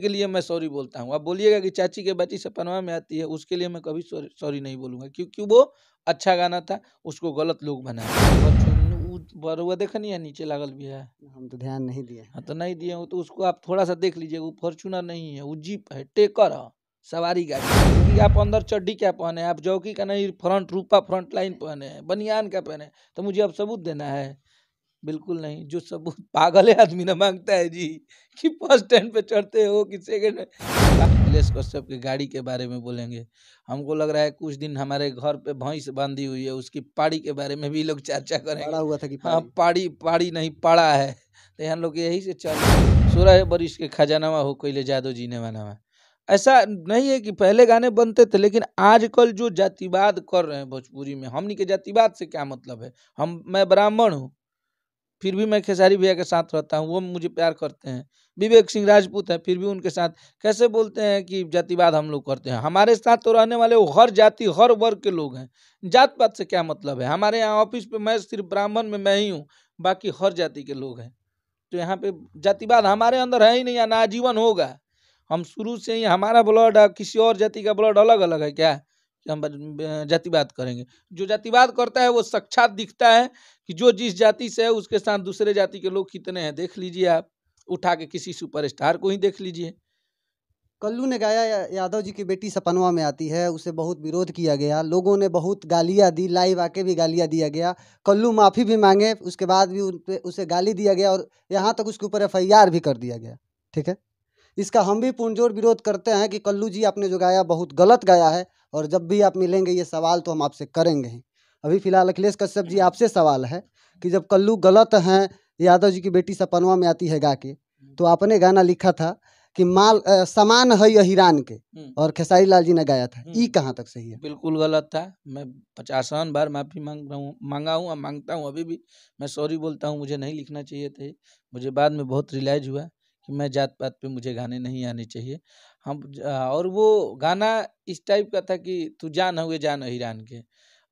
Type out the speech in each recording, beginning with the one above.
के लिए मैं सॉरी बोलता हूँ। आप बोलिएगा कि चाची के बच्ची सपनवा में आती है उसके लिए मैं कभी सॉरी सॉरी नहीं बोलूँगा क्योंकि वो अच्छा गाना था उसको गलत लोग बनाए बरुआ देखा नहीं है नीचे लागल भी है? हम तो ध्यान नहीं दिए। हाँ तो नहीं दिए तो उसको आप थोड़ा सा देख लीजिए वो फॉर्चूनर नहीं है वो जीप है टेकर है सवारी गाड़ी क्योंकि आप अंदर चड्डी क्या पहने आप जौकी का नहीं फ्रंट रूपा फ्रंट लाइन पहने बनियान का पहने तो मुझे अब सबूत देना है। बिल्कुल नहीं जो सबूत पागल है आदमी ना माँगता है जी कि फ़र्स्ट स्टैंड पे चढ़ते हो कि सेकेंड में। अखिलेश कश्यप की गाड़ी के बारे में बोलेंगे। हमको लग रहा है कुछ दिन हमारे घर पे भैंस बांधी हुई है उसकी पाड़ी के बारे में भी लोग चर्चा पड़ा करेंगे हुआ था कि हाँ पाड़ी। पाड़ी नहीं पड़ा है। तो यहाँ लोग यही से चल सोलह बरिश के खजानावा हो कोई जादो जी ने बनावा ऐसा नहीं है कि पहले गाने बनते थे लेकिन आजकल जो जातिवाद कर रहे हैं भोजपुरी में हमनी के जातिवाद से क्या मतलब है? हम मैं ब्राह्मण हूँ। फिर भी मैं खेसारी भैया के साथ रहता हूँ, वो मुझे प्यार करते हैं। विवेक सिंह राजपूत हैं, फिर भी उनके साथ। कैसे बोलते हैं कि जातिवाद हम लोग करते हैं? हमारे साथ तो रहने वाले हर जाति, हर वर्ग के लोग हैं। जात पात से क्या मतलब है? हमारे यहाँ ऑफ़िस पे मैं सिर्फ़ ब्राह्मण में मैं ही हूँ, बाकी हर जाति के लोग हैं। तो यहाँ पे जातिवाद हमारे अंदर है ही नहीं, या ना आजीवन होगा। हम शुरू से ही, हमारा ब्लड किसी और जाति का ब्लड अलग अलग है क्या? हम जातिवाद करेंगे। जो जातिवाद करता है, वो साक्षात दिखता है कि जो जिस जाति से है, उसके साथ दूसरे जाति के लोग कितने हैं, देख लीजिए आप। उठा के किसी सुपरस्टार को ही देख लीजिए। कल्लू ने गाया यादव जी की बेटी सपनवा में आती है, उसे बहुत विरोध किया गया। लोगों ने बहुत गालियाँ दी, लाइव आके भी गालियाँ दिया गया। कल्लू माफ़ी भी मांगे, उसके बाद भी उन पे, उसे गाली दिया गया और यहाँ तक उसके ऊपर एफआईआर भी कर दिया गया। ठीक है? इसका हम भी पुरजोर विरोध करते हैं कि कल्लू जी आपने जो गाया, बहुत गलत गाया है। और जब भी आप मिलेंगे ये सवाल तो हम आपसे करेंगे ही। अभी फ़िलहाल अखिलेश कश्यप जी आपसे सवाल है कि जब कल्लू गलत हैं यादव जी की बेटी सपनवा में आती है गा के तो आपने गाना लिखा था कि माल अ, समान है यह हिरान के हम्म। और खेसारी लाल जी ने गाया था। हम्म। ई कहाँ तक सही है? बिल्कुल गलत था। मैं पचासन बार माफ़ी मांग रहा हूँ मांगा हूँ माँगता हूँ। अभी भी मैं सॉरी बोलता हूँ मुझे नहीं लिखना चाहिए थे। मुझे बाद में बहुत रियलाइज़ हुआ कि मैं जात पात पे मुझे गाने नहीं आने चाहिए। हम और वो गाना इस टाइप का था कि तू जान हुए जान हिरान के।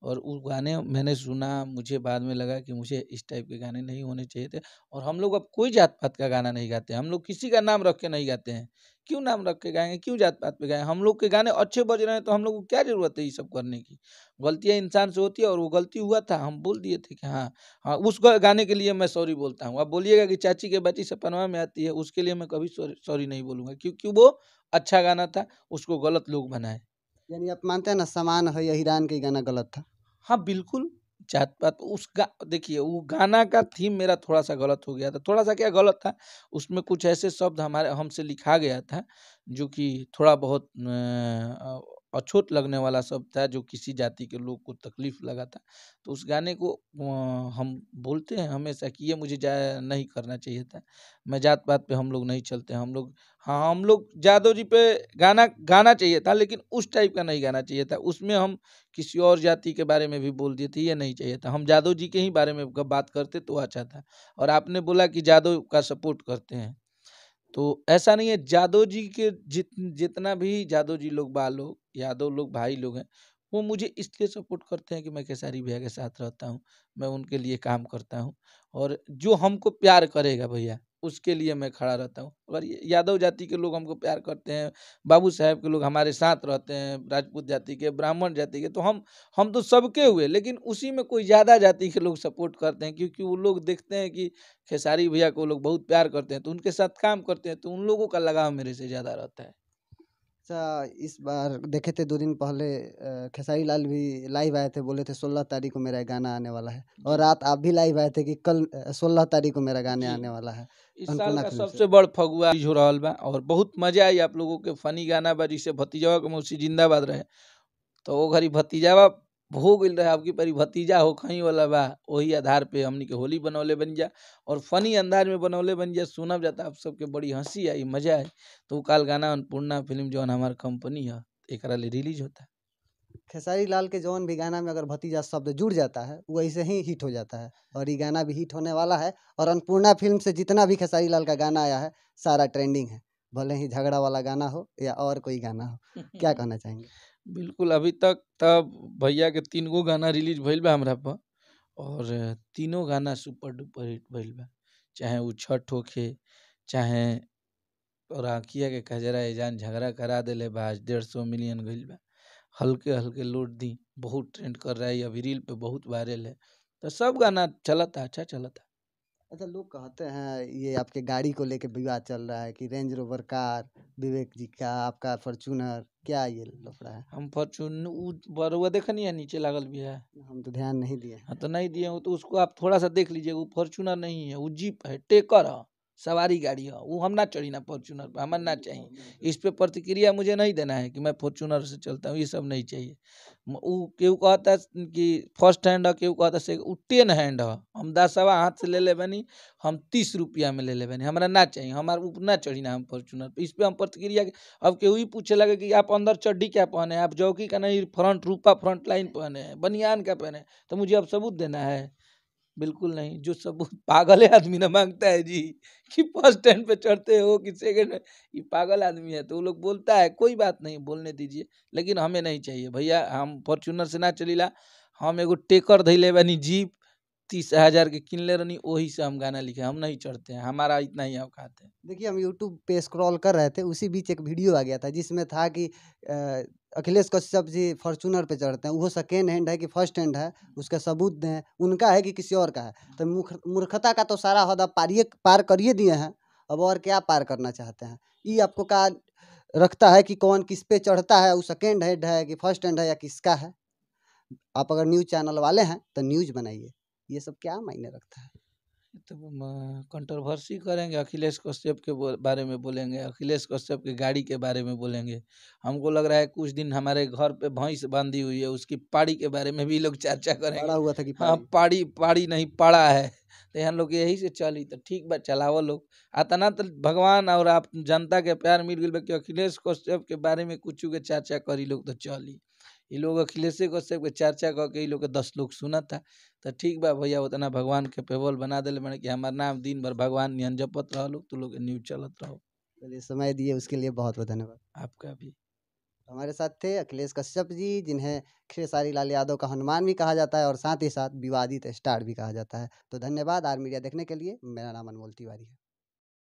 और वो गाने मैंने सुना, मुझे बाद में लगा कि मुझे इस टाइप के गाने नहीं होने चाहिए थे। और हम लोग अब कोई जात पात का गाना नहीं गाते हम लोग किसी का नाम रख के नहीं गाते हैं। क्यों नाम रख के गाएँगे? क्यों जात पात पे गाएँ? हम लोग के गाने अच्छे बज रहे हैं तो हम लोग को क्या ज़रूरत है ये सब करने की? गलतियाँ इंसान से होती है और वो गलती हुआ था हम बोल दिए थे कि हाँ हाँ उस गाने के लिए मैं सॉरी बोलता हूँ। आप बोलिएगा कि चाची के बच्ची सपनवा में आती है उसके लिए मैं कभी सॉरी नहीं बोलूँगा क्योंकि वो अच्छा गाना था उसको गलत लोग बनाए। यानी आप मानते हैं ना समान है यह हिरान के गाना गलत था? हाँ बिल्कुल। जात पात, उस गा, देखिए, वो गाना का थीम मेरा थोड़ा सा गलत हो गया था। थोड़ा सा क्या गलत था? उसमें कुछ ऐसे शब्द हमारे, हमसे लिखा गया था, जो कि थोड़ा बहुत अछूत लगने वाला शब्द था, जो किसी जाति के लोग को तकलीफ़ लगा था तो उस गाने को हम बोलते हैं हमेशा कि ये मुझे जा, नहीं करना चाहिए था। मैं जात पात पे हम लोग नहीं चलते, हम लोग हाँ हम लोग यादव जी पे गाना गाना चाहिए था, लेकिन उस टाइप का नहीं गाना चाहिए था। उसमें हम किसी और जाति के बारे में भी बोल दिए थे, ये नहीं चाहिए था। हम जादव जी के ही बारे में बात करते तो अच्छा था। और आपने बोला कि जादव का सपोर्ट करते हैं। तो ऐसा नहीं है जादव जी के जित, जितना भी जादव जी लोग बा लोग यादव लोग, भाई लोग हैं, वो मुझे इसलिए सपोर्ट करते हैं कि मैं खेसारी भैया के साथ रहता हूँ, मैं उनके लिए काम करता हूँ और जो हमको प्यार करेगा भैया, उसके लिए मैं खड़ा रहता हूँ। अगर यादव जाति के लोग हमको प्यार करते हैं, बाबू साहेब के लोग हमारे साथ रहते हैं, राजपूत जाति के, ब्राह्मण जाति के तो हम हम तो सबके हुए, लेकिन उसी में कोई ज़्यादा जाति के लोग सपोर्ट करते हैं क्योंकि वो लोग देखते हैं कि खेसारी भैया को लोग बहुत प्यार करते हैं तो उनके साथ काम करते हैं तो उन लोगों का लगाव मेरे से ज़्यादा रहता है। अच्छा इस बार देखे थे दो दिन पहले खेसारी लाल भी लाइव आए थे बोले थे सोलह तारीख को मेरा गाना आने वाला है। और रात आप भी लाइव आए थे कि कल सोलह तारीख को मेरा गाने आने वाला है। इस साल का सबसे बड़ फगुआ हो रहा बा और बहुत मज़ा आई आप लोगों के फनी गाना बा जिसे भतीजावा के मौसी जिंदाबाद रहे। तो वो घड़ी भतीजावा हो गइल रहे आपकी परी भतीजा हो खई वाला बा वही आधार पे हमनी के होली बनौले बन जा। और फनी अंदाज में बनौले बन जा सुनब जाता आप सबके बड़ी हँसी आई मज़ा आई। तो वो काल गाना अन्नपूर्णा फ़िल्म जौन हमार कंपनी है एक ले रिलीज़ होता है। खेसारी लाल के जौन भी गाना में अगर भतीजा शब्द जुड़ जाता है वो ऐसे ही हिट हो जाता है। और ये गाना भी हिट होने वाला है और अन्नपूर्णा फ़िल्म से जितना भी खेसारी लाल का गाना आया है सारा ट्रेंडिंग है। भले ही झगड़ा वाला गाना हो या और कोई गाना हो क्या कहना चाहेंगे? बिल्कुल, अभी तक तब भैया के तीन गो गाना रिलीज़ भइल बा हमरा पर, और तीनों गाना सुपर डुपर हिट भइल बा। चाहे वो छठ होखे, चाहे और आँखिया के कजरा एजान झगड़ा करा देले बा, आज डेढ़ सौ मिलियन गईल बा। हल्के हल्के लूट दी, बहुत ट्रेंड कर रहा है अभी रील पे बहुत वायरल है। तो सब गाना चलता अच्छा चलता। अच्छा लोग कहते हैं, ये आपके गाड़ी को लेके विवाद चल रहा है कि Range Rover car, Vivek ji का, आपका फॉर्चूनर क्या ये लफड़ा है? हम फॉर्चून उ बरुआ नहीं है? नीचे लागल भी है। हम तो ध्यान नहीं दिए हाँ। तो नहीं दिए हो तो उसको आप थोड़ा सा देख लीजिए वो फॉर्चूनर नहीं है वो जीप है टेकर है। सवारी गाड़ी है वो हम ना चढ़ी ना फॉर्चूनर पर हमें ना चाहिए। इस पे प्रतिक्रिया मुझे नहीं देना है कि मैं फॉर्चूनर से चलता हूँ ये सब नहीं चाहिए। वो केहू कहता है कि फ़र्स्ट हैंड है केहू कहता है से टेन हैंड है हम दस दसवा हाथ से ले ले बनी हम तीस रुपया में ले ले बनी हमारा ना चाहिए हमारा ऊपर ना चढ़ी ना हम फॉर्चूनर पर इस पर हम प्रतिक्रिया अब केहू ही पूछे लगे कि आप अंदर चड्डी क्या पहने आप जौकी का नहीं फ्रंट रूपा फ्रंट लाइन पहने हैं बनियान का पहने तो मुझे अब सबूत देना है। बिल्कुल नहीं, जो सबूत पागल आदमी ना माँगता है जी, कि फ़र्स्ट स्टैंड पे चढ़ते हो कि सेकेंड ये पागल आदमी है तो वो लोग बोलता है, कोई बात नहीं, बोलने दीजिए, लेकिन हमें नहीं चाहिए, भैया, हम फॉर्चूनर से ना चली ला हम एगो टेकर धैले बानी जीप तीस हज़ार के किन ले रही वही से हम गाना लिखे, हम नहीं चढ़ते हैं, हमारा इतना ही औकात है। देखिए, हम यूट्यूब पे स्क्रॉल कर रहे थे, उसी बीच एक वीडियो आ गया था, जिसमें था कि अखिलेश कश्यप जी फॉर्चूनर पे चढ़ते हैं, वो सेकेंड हैंड है कि फ़र्स्ट हैंड है, उसका सबूत दें, उनका है कि किसी और का है। तो मूर्ख- मूर्खता का तो सारा हद पारिए, पार करिए दिए हैं, अब और क्या पार करना चाहते हैं? ये आपको का रखता है कि कौन किस पे चढ़ता है, वो सेकेंड हैंड है कि फ़र्स्ट हैंड है या किसका है? आप अगर न्यूज़ चैनल वाले हैं तो न्यूज़ बनाइए। ये सब क्या मायने रखता है? तो कंट्रोवर्सी करेंगे अखिलेश कश्यप के बारे में बोलेंगे अखिलेश कश्यप के गाड़ी के बारे में बोलेंगे। हमको लग रहा है कुछ दिन हमारे घर पे भैंस बांधी हुई है उसकी पाड़ी के बारे में भी लोग चर्चा पड़ा करेंगे हुआ था कि हाँ पाड़ी? पाड़ी नहीं पड़ा है। तो यहाँ लोग यही से चली तो ठीक बा चलावो लोग। अतना तो भगवान और आप जनता के प्यार मिल गई बा कि अखिलेश कश्यप के बारे में कुछ के चर्चा करी लोग तो चली। ये लोग अखिलेश कश्यप के चर्चा करके ये लोग के दस लोग सुना था तो ठीक बा भैया उतना भगवान के पेबल बना दिले मैंने कि हमार नाम दिन भर भगवान नियन जपत रहो लोग तो लोग के न्यूज़ चलत रहो। चलिए समय दिए उसके लिए बहुत बहुत धन्यवाद। आपका भी। हमारे साथ थे अखिलेश कश्यप जी जिन्हें खेसारी लाल यादव का हनुमान भी कहा जाता है और साथ ही साथ विवादित स्टार भी कहा जाता है। तो धन्यवाद आर मीडिया देखने के लिए। मेरा नाम अनमोल तिवारी है।